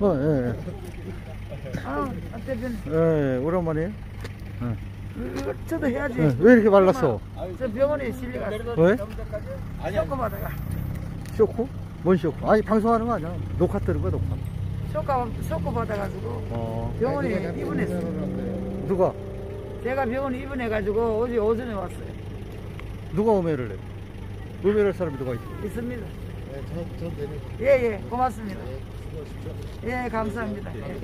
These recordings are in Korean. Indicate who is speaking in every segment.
Speaker 1: 어, 예,
Speaker 2: 아, 어쨌든
Speaker 1: 예. 예, 오랜만이에요.
Speaker 2: 이거 저도 해야지.
Speaker 1: 예, 왜 이렇게 말랐어?
Speaker 2: 저 병원에 실려갔어.
Speaker 1: 왜?
Speaker 2: 쇼크 받아가.
Speaker 1: 쇼크? 뭔 쇼크? 아니, 방송하는 거 아니야. 녹화 뜨는 거야, 녹화.
Speaker 2: 쇼크 쇼크 받아가지고
Speaker 1: 어,
Speaker 2: 병원에 입원했어.
Speaker 1: 누가?
Speaker 2: 제가 병원에 입원해가지고 어제 오전에 왔어요.
Speaker 1: 누가 오메를 해? 오메를 사람이 누가 있어?
Speaker 2: 있습니다.
Speaker 3: 네, 저, 저 내내
Speaker 2: 예, 예, 고맙습니다.
Speaker 3: 수고하십시오.
Speaker 2: 예, 감사합니다. 예.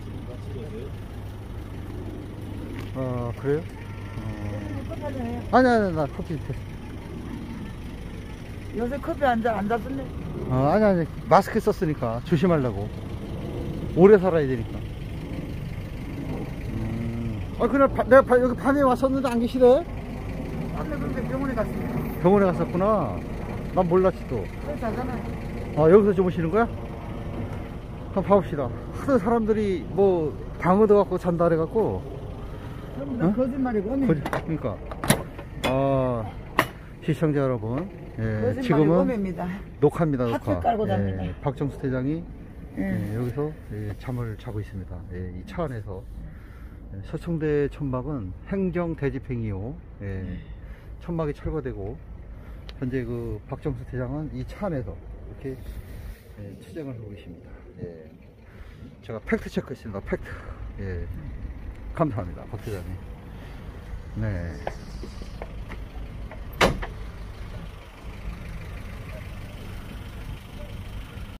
Speaker 1: 어, 그래요? 어.
Speaker 2: 해요.
Speaker 1: 아니, 아니, 나 커피 됐어.
Speaker 2: 요새 커피 한잔 안 잤었네.
Speaker 1: 어, 아니, 아니, 마스크 썼으니까 조심하려고. 오래 살아야 되니까. 음. 아, 그날 바- 내가 바- 여기 밤에 왔었는데 안 계시래?
Speaker 2: 안돼 그런데 병원에 갔습니다.
Speaker 1: 병원에 갔었구나. 난 몰랐지 또.
Speaker 2: 아,
Speaker 1: 여기서 주무시는 거야? 한번 봐봅시다. 하도 사람들이 뭐 방어도 갖고 잔다 그래갖고.
Speaker 2: 그럼 나
Speaker 1: 어?
Speaker 2: 거짓말이고 오면
Speaker 1: 거짓, 그러니까. 아, 시청자 여러분. 예, 지금은
Speaker 2: 오면입니다.
Speaker 1: 녹화입니다, 녹화.
Speaker 2: 깔고.
Speaker 1: 예, 박정수 대장이
Speaker 2: 예.
Speaker 1: 예, 여기서 예, 잠을 자고 있습니다. 예, 이차 안에서. 예, 서청대 천막은 행정 대집행이요. 예, 천막이 철거되고, 현재 그 박정숙 대장은 이 차 안에서 이렇게 예, 투쟁을 하고 계십니다. 예, 제가 팩트 체크 했습니다. 팩트. 예, 감사합니다. 박 대장님. 네.